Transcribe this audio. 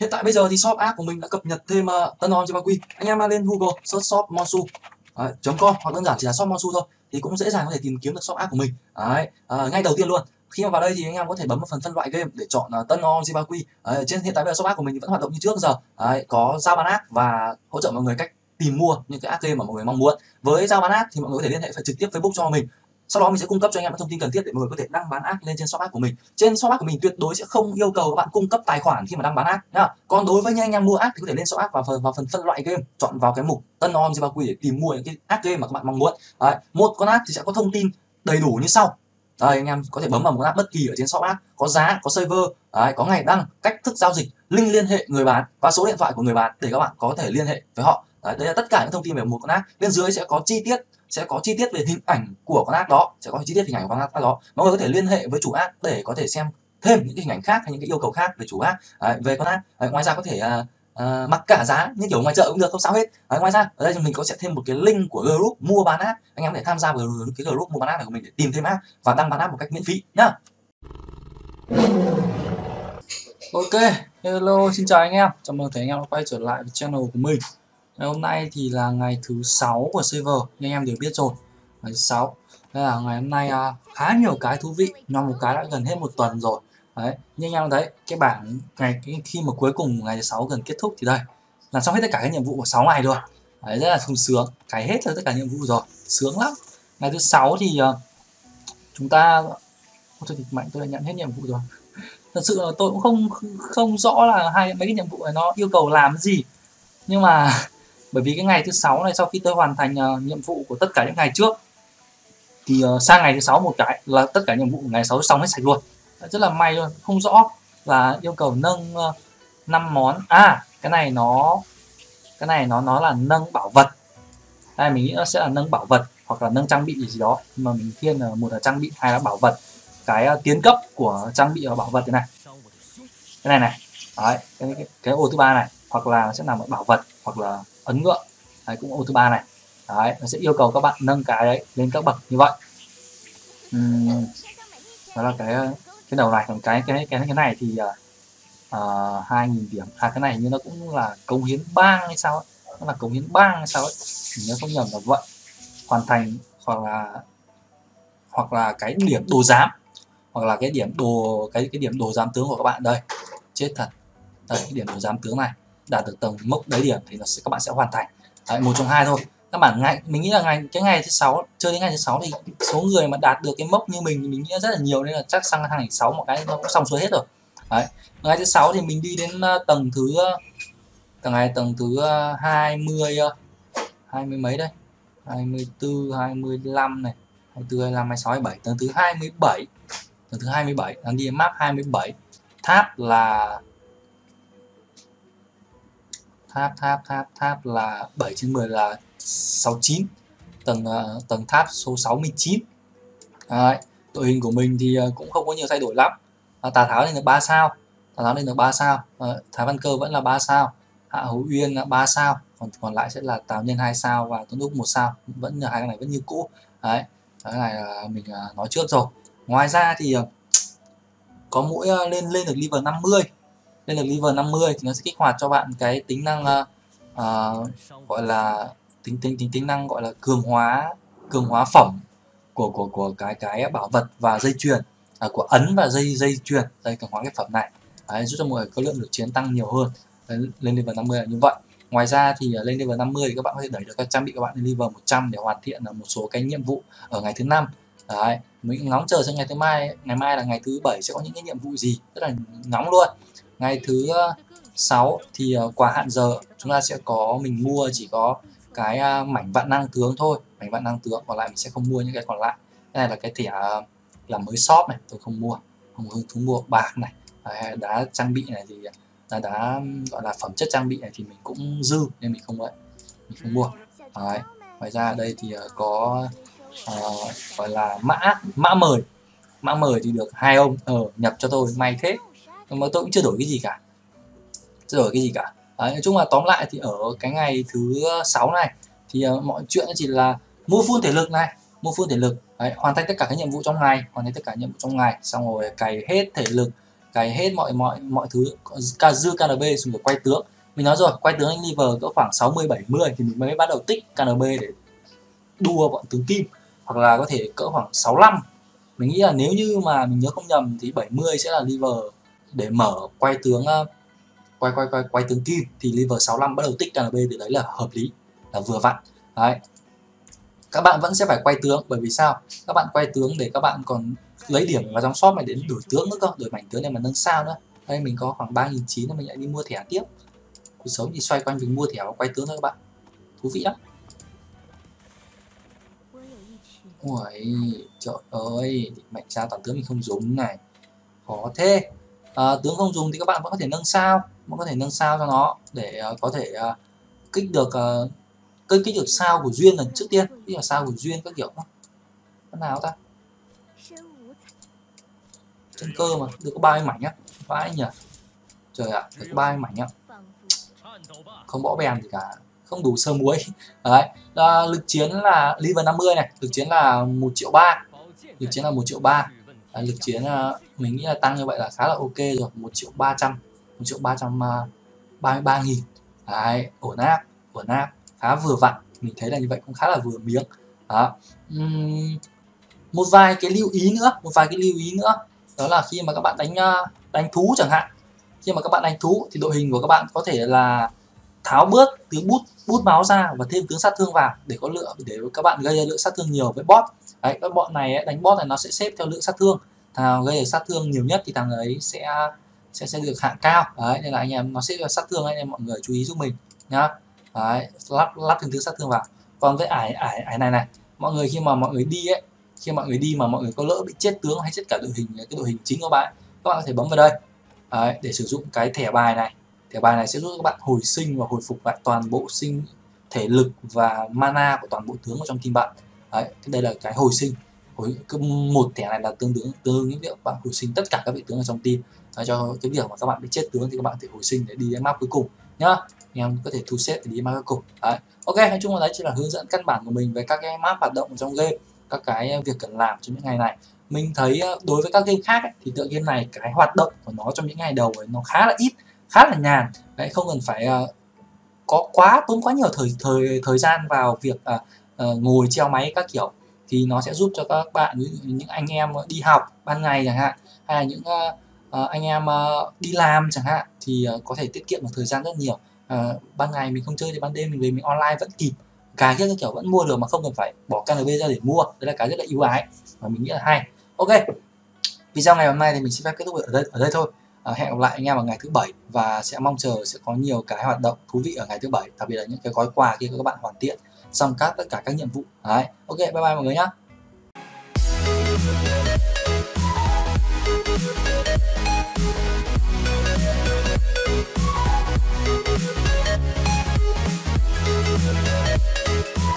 hiện tại bây giờ thì shop app của mình đã cập nhật thêm uh, tân on quy. Anh em lên google search shop monsu. Đấy, com hoặc đơn giản chỉ là shop monsu thôi. Thì cũng dễ dàng có thể tìm kiếm được shop app của mình. Đấy, uh, ngay đầu tiên luôn. Khi mà vào đây thì anh em có thể bấm vào phần phân loại game để chọn uh, tân on Zimbabwe Đấy, trên hiện tại bây giờ shop app của mình thì vẫn hoạt động như trước giờ. Đấy, có giao bán app và hỗ trợ mọi người cách tìm mua những cái app game mà mọi người mong muốn. Với giao bán app thì mọi người có thể liên hệ phải trực tiếp Facebook cho mình sau đó mình sẽ cung cấp cho anh em những thông tin cần thiết để mọi người có thể đăng bán app lên trên shop app của mình. Trên shop app của mình tuyệt đối sẽ không yêu cầu các bạn cung cấp tài khoản khi mà đăng bán app nhá. Còn đối với những anh em mua app thì có thể lên shop app vào phần vào phần phân loại game chọn vào cái mục tân on Zimbabwe để tìm mua những cái app game mà các bạn mong muốn. Đấy, một con app thì sẽ có thông tin đầy đủ như sau. Đây anh em có thể bấm vào một app bất kỳ ở trên shop app có giá có server đấy, có ngày đăng cách thức giao dịch link liên hệ người bán và số điện thoại của người bán để các bạn có thể liên hệ với họ đấy, đây là tất cả những thông tin về một con ác. Bên dưới sẽ có chi tiết sẽ có chi tiết về hình ảnh của con ác đó sẽ có chi tiết hình ảnh của con ác đó. Mọi người có thể liên hệ với chủ ác để có thể xem thêm những cái hình ảnh khác hay những cái yêu cầu khác về chủ ác. Đấy, về con ác. Đấy, ngoài ra có thể uh, uh, mặc cả giá như kiểu ngoài chợ cũng được không sao hết. Đấy, ngoài ra ở đây thì mình có sẽ thêm một cái link của group mua bán app anh em có thể tham gia vào cái group mua bán app này của mình để tìm thêm app và đăng bán app một cách miễn phí nhá. Ok, hello, xin chào anh em. Chào mừng thấy anh em đã quay trở lại với channel của mình. Ngày hôm nay thì là ngày thứ sáu của server như anh em đều biết rồi. Ngày thứ sáu. Đây là ngày hôm nay uh, khá nhiều cái thú vị Nhưng một cái đã gần hết một tuần rồi. Đấy, như anh em thấy cái bảng ngày cái, khi mà cuối cùng ngày thứ sáu gần kết thúc thì đây làm xong hết tất cả các nhiệm vụ của 6 ngày rồi Đấy, rất là sung sướng cái hết tất cả nhiệm vụ rồi sướng lắm. Ngày thứ sáu thì uh, chúng ta tôi mạnh tôi đã nhận hết nhiệm vụ rồi. Thật sự là tôi cũng không không rõ là hai mấy cái nhiệm vụ này nó yêu cầu làm gì. Nhưng mà bởi vì cái ngày thứ sáu này sau khi tôi hoàn thành uh, nhiệm vụ của tất cả những ngày trước thì uh, sang ngày thứ sáu một cái là tất cả nhiệm vụ của ngày sáu xong hết sạch luôn. Rất là may luôn không rõ là yêu cầu nâng ờ, uh, 5 món. À cái này nó cái này nó nó là nâng bảo vật. Đây mình nghĩ nó sẽ là nâng bảo vật hoặc là nâng trang bị gì đó. Nhưng mà mình thiên là một là trang bị hai là bảo vật. Cái uh, tiến cấp của trang bị và bảo vật thế này. Cái này này đấy cái, cái, cái ô thứ ba này hoặc là sẽ nằm ở bảo vật hoặc là ấn ngựa. Đấy cũng ô thứ ba này. Đấy nó sẽ yêu cầu các bạn nâng cái đấy lên các bậc như vậy. Uhm, đó là cái cái đầu này. Còn cái cái cái cái này thì uh, hai nghìn điểm. À cái này như nó cũng là công hiến bang hay sao ấy. nó là công hiến bang hay sao ấy. Mình nhớ không nhầm là vậy. Hoàn thành hoặc là hoặc là cái điểm đồ giám. Hoặc là cái điểm đồ cái cái điểm đồ giám tướng của các bạn đây. Chết thật. Đây cái điểm đồ giám tướng này đạt được tầng mốc đấy điểm thì nó sẽ các bạn sẽ hoàn thành đấy, một trong hai thôi các bạn ngày mình nghĩ là ngày cái ngày thứ sáu chơi đến ngày thứ sáu thì số người mà đạt được cái mốc như mình mình nghĩ là rất là nhiều nên là chắc sang tháng sáu một cái nó cũng xong xuôi hết rồi đấy ngày thứ sáu thì mình đi đến tầng thứ tầng này tầng thứ ờ, hai mươi ờ, hai mươi mấy đây 24 25 này 24 25 26 27 tầng thứ 27 tầng thứ 27 đang đi map 27 tháp là tháp tháp tháp tháp là 7 trên 10 là 69 tầng uh, tầng tháp số 69 Đấy, đội hình của mình thì uh, cũng không có nhiều thay đổi lắm. À, Tà Tháo lên được 3 sao Tà Tháo lên được 3 sao à, Thái Văn Cơ vẫn là 3 sao Hạ Hữu Uyên là 3 sao còn còn lại sẽ là Tào Nhân 2 sao và Tuấn Úc 1 sao vẫn hai cái này vẫn như cũ. Đấy cái này là mình uh, nói trước rồi. Ngoài ra thì uh, có mũi uh, lên lên được level 50 lên được level 50 thì nó sẽ kích hoạt cho bạn cái tính năng uh, uh, gọi là tính tính tính tính năng gọi là cường hóa cường hóa phẩm của của của cái cái bảo vật và dây chuyền à, của ấn và dây dây chuyền. Đây cường hóa cái phẩm này. Đấy, giúp cho mọi người có lượng lực chiến tăng nhiều hơn. Đấy, lên level 50 là như vậy. Ngoài ra thì uh, lên level 50 thì các bạn có thể đẩy được các trang bị các bạn lên level 100 để hoàn thiện một số cái nhiệm vụ ở ngày thứ năm. Đấy mình ngóng chờ sang ngày thứ mai ngày mai là ngày thứ bảy sẽ có những cái nhiệm vụ gì. Rất là nóng luôn ngày thứ ờ, 6 thì ờ, quá hạn giờ chúng ta sẽ có mình mua chỉ có cái ờ, mảnh vạn năng tướng thôi mảnh vạn năng tướng còn lại mình sẽ không mua những cái còn lại cái này là cái thẻ làm mới shop này tôi không mua không hứng thú mua bạc này đá trang bị này thì là đá gọi là phẩm chất trang bị này thì mình cũng dư nên mình không vậy mình không mua Đấy. ngoài ra đây thì có uh, gọi là mã mã mời mã mời thì được hai ông ở uh, nhập cho tôi may thế mà tôi cũng chưa đổi cái gì cả. Chưa đổi cái gì cả. Đấy, nói chung là tóm lại thì ở cái ngày thứ sáu này thì uh, mọi chuyện chỉ là mua full thể lực này mua full thể lực. Đấy, hoàn thành tất cả các nhiệm vụ trong ngày hoàn thành tất cả nhiệm vụ trong ngày. Xong rồi cày hết thể lực cày hết mọi mọi mọi thứ cả dư KNB xong rồi quay tướng. Mình nói rồi quay tướng anh liver cỡ khoảng 60 70 thì mình mới bắt đầu tích KNB để đua bọn tướng kim. Hoặc là có thể cỡ khoảng 65 mình nghĩ là nếu như mà mình nhớ không nhầm thì 70 sẽ là liver để mở quay tướng ờ, quay quay quay quay tướng kim thì liver 65 bắt đầu tích KNB từ đấy là hợp lý là vừa vặn. Đấy. Các bạn vẫn sẽ phải quay tướng bởi vì sao? Các bạn quay tướng để các bạn còn lấy điểm vào trong shop này để đổi tướng nữa cơ đổi mảnh tướng này mà nâng sao nữa. Đây mình có khoảng ba nghìn chín mình lại đi mua thẻ tiếp. Cuộc sống thì xoay quanh việc mua thẻ và quay tướng thôi các bạn. Thú vị lắm. Ui, trời ơi, mạnh sao toàn tướng mình không dùng này. Khó thế à, Tướng không dùng thì các bạn vẫn có thể nâng sao Vẫn có thể nâng sao cho nó Để uh, có thể uh, kích được uh, Kích, kích được sao của Duyên lần trước tiên Kích là sao của Duyên các kiểu Cái nào ta? Chân cơ mà, được có ba mảnh nhá Vãi nhỉ Trời ạ, à, được ba mảnh nhá. Không bỏ bèn gì cả không đủ sơ muối. Đấy à, lực chiến là level 50 này lực chiến là một triệu ba. Lực chiến là một triệu ba. Lực chiến uh, mình nghĩ là tăng như vậy là khá là ok rồi. Một triệu ba trăm một triệu ba trăm à, ba mươi ba nghìn. Đấy ổn áp ổn áp khá vừa vặn. Mình thấy là như vậy cũng khá là vừa miếng. Đó. Uhm, một vài cái lưu ý nữa một vài cái lưu ý nữa. Đó là khi mà các bạn đánh à, đánh thú chẳng hạn. Khi mà các bạn đánh thú thì đội hình của các bạn có thể là tháo bớt tướng bút bút máu ra và thêm tướng sát thương vào để có lượng để các bạn gây ra lượng sát thương nhiều với bot. Đấy các bọn này đánh bot này nó sẽ xếp theo lượng sát thương thằng gây được sát thương nhiều nhất thì thằng ấy sẽ sẽ sẽ được hạng cao. Đấy nên là anh em nó sẽ là sát thương anh em mọi người chú ý giúp mình nhá. Đấy lắp lắp thêm thứ sát thương vào. Vâng, Còn với ải ải ải này này mọi người khi mà mọi người đi ấy khi mọi người đi mà mọi người có lỡ bị chết tướng hay chết cả đội hình cái đội hình chính của bạn các bạn có thể bấm vào đây. Đấy, để sử dụng cái thẻ bài này. Thẻ bài này sẽ giúp các bạn hồi sinh và hồi phục lại toàn bộ sinh thể lực và mana của toàn bộ tướng ở trong team bạn. Đấy đây là cái hồi sinh hồi một thẻ này là tương đương tương những với việc bạn hồi sinh tất cả các vị tướng ở trong team. Và cho cái việc mà các bạn bị chết tướng thì các bạn thể hồi sinh để đi đến map cuối cùng nhá. Anh em có thể thu xếp để đi map cuối cùng. Đấy. Ok nói chung là đấy chỉ là hướng dẫn căn bản của mình về các cái map hoạt động trong game các cái việc cần làm trong những ngày này. Mình thấy ờ, đối với các game khác ấy, thì tựa game này cái hoạt động của nó trong những ngày đầu ấy nó khá là ít khá là nhàn. Đấy không cần phải uh, có quá tốn quá nhiều thời thời thời gian vào việc uh, uh, ngồi treo máy các kiểu thì nó sẽ giúp cho các bạn những anh em ờ, đi học ban ngày chẳng hạn hay là những uh, anh em uh, đi làm chẳng hạn thì uh, có thể tiết kiệm được thời gian rất nhiều. Uh, ban ngày mình không chơi thì ban đêm mình về mình online vẫn kịp. Cái kia kiểu vẫn mua được mà không cần phải bỏ KNB ra để mua. Đấy là cái rất là ưu ái và mình nghĩ là hay. Ok. Video ngày hôm nay thì mình xin phép kết thúc ở đây ở đây thôi. À, hẹn gặp lại anh em vào ngày thứ bảy và sẽ mong chờ sẽ có nhiều cái hoạt động thú vị ở ngày thứ bảy đặc biệt là những cái gói quà kia các bạn hoàn thiện xong các tất cả các nhiệm vụ. Đấy ok bye bye mọi người nhé